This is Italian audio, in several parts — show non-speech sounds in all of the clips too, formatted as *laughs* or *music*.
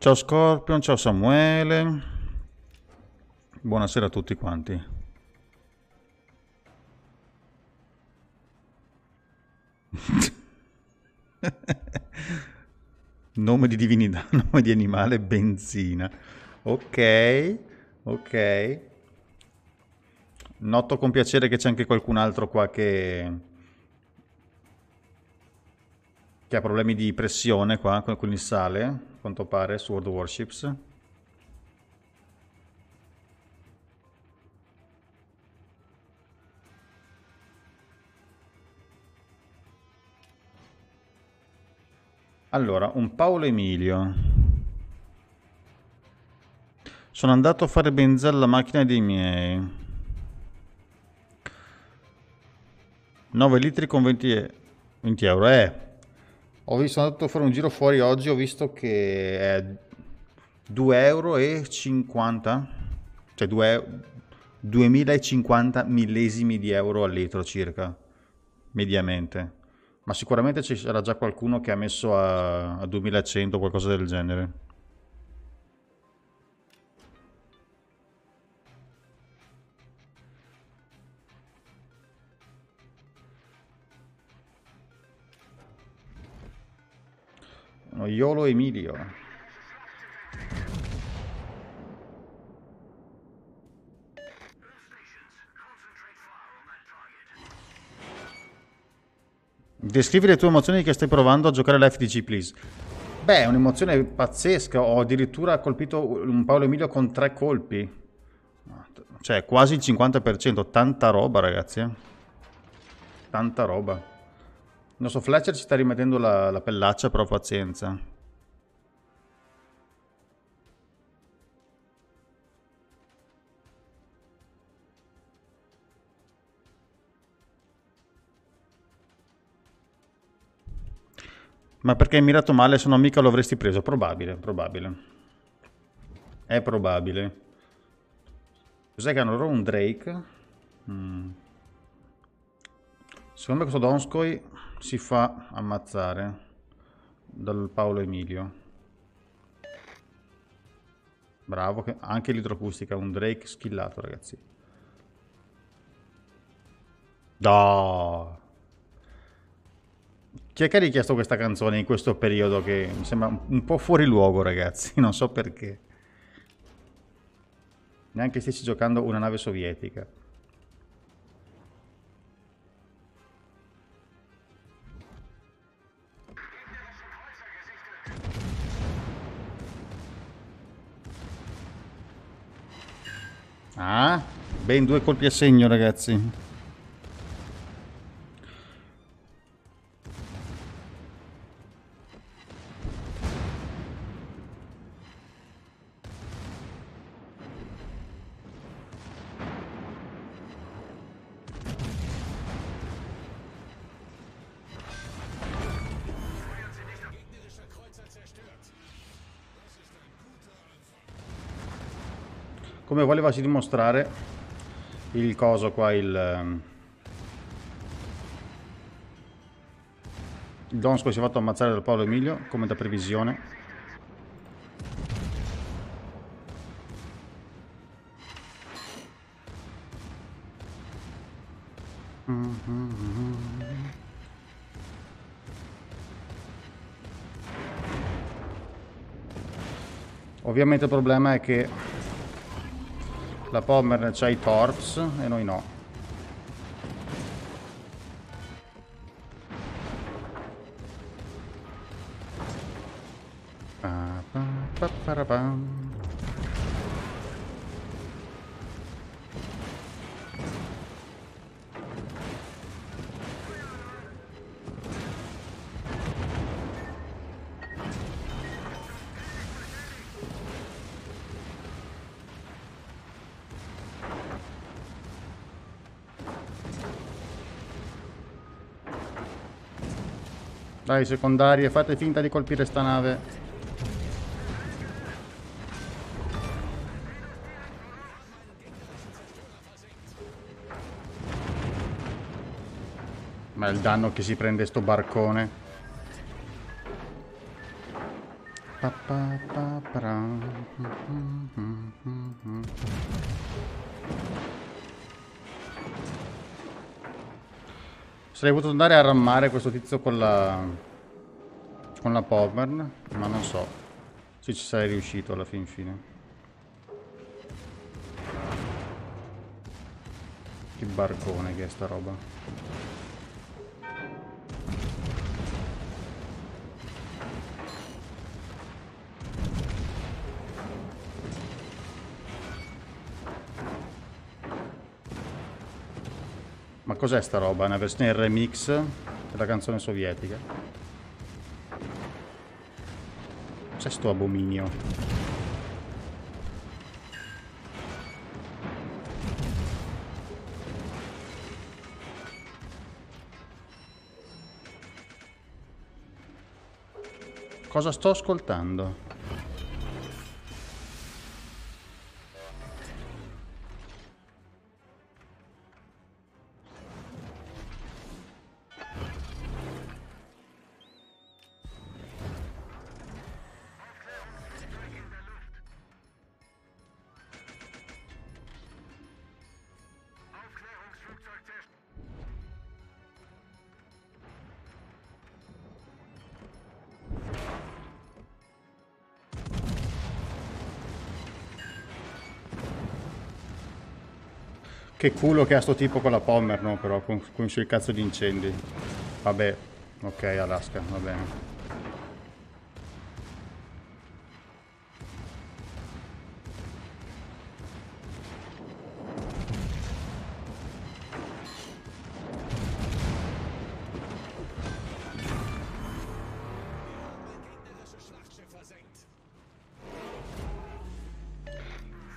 Ciao Scorpion, ciao Samuele. Buonasera a tutti quanti. *laughs* nome di divinità, *laughs* nome di animale, benzina. Ok, ok. Noto con piacere che c'è anche qualcun altro qua che... che ha problemi di pressione qua con il sale, quanto pare, su World Warships. Allora, un Paolo Emilio. Sono andato a fare benzina alla macchina dei miei. 9 litri con 20, 20 euro. Eh, ho visto, sono andato a fare un giro fuori oggi, ho visto che è 2 euro 50, cioè 2, 2050 millesimi di euro al litro circa, mediamente. Ma sicuramente sarà già qualcuno che ha messo a, a 2100 o qualcosa del genere. Noiolo Emilio. Descrivi le tue emozioni che stai provando a giocare all'FDG, please. Beh, è un'emozione pazzesca. Ho addirittura colpito un Paolo Emilio con tre colpi. Cioè, quasi il 50%. Tanta roba, ragazzi. Eh. Tanta roba. Il nostro Fletcher ci sta rimettendo la, la pellaccia, però pazienza. Ma perché hai mirato male, se no mica lo avresti preso. Probabile, probabile. È probabile. Cos'è che hanno loro? Un Drake? Mm. Secondo me questo Donskoy si fa ammazzare dal Paolo Emilio. Bravo, anche l'idroacustica, un Drake skillato ragazzi. No! Chi è che ha richiesto questa canzone in questo periodo che mi sembra un po' fuori luogo ragazzi, *laughs* non so perché. Neanche stessi giocando una nave sovietica. Ah, ben due colpi a segno ragazzi. Come volevasi dimostrare il coso qua, il... Ehm, il Donsko si è fatto ammazzare dal Paolo Emilio, come da previsione. Ovviamente il problema è che la Pommer c'ha i Torps e noi no. Pa, pa, pa, Dai secondarie, fate finta di colpire sta nave. Ma il danno che si prende sto barcone. Pa, pa, pa, Sarei potuto andare a rammare questo tizio con la con la Pomern, ma non so se ci sarei riuscito alla fin fine. Che barcone che è sta roba. Cos'è sta roba? Una versione remix della canzone sovietica? C'è sto abominio. Cosa sto ascoltando? Che culo che ha sto tipo con la Pommer, no? Però con, con i suoi cazzo di incendi. Vabbè, ok, Alaska, va bene.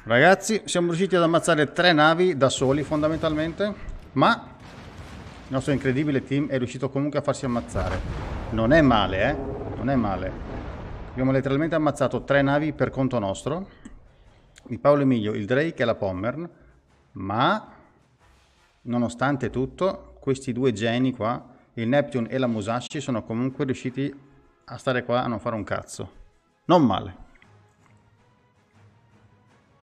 Ragazzi, siamo riusciti ad ammazzare tre navi da soli fondamentalmente, ma il nostro incredibile team è riuscito comunque a farsi ammazzare. Non è male, eh? Non è male. Abbiamo letteralmente ammazzato tre navi per conto nostro, il Paolo Emilio, il Drake e la Pommern, ma nonostante tutto, questi due geni qua, il Neptune e la Musashi, sono comunque riusciti a stare qua a non fare un cazzo. Non male.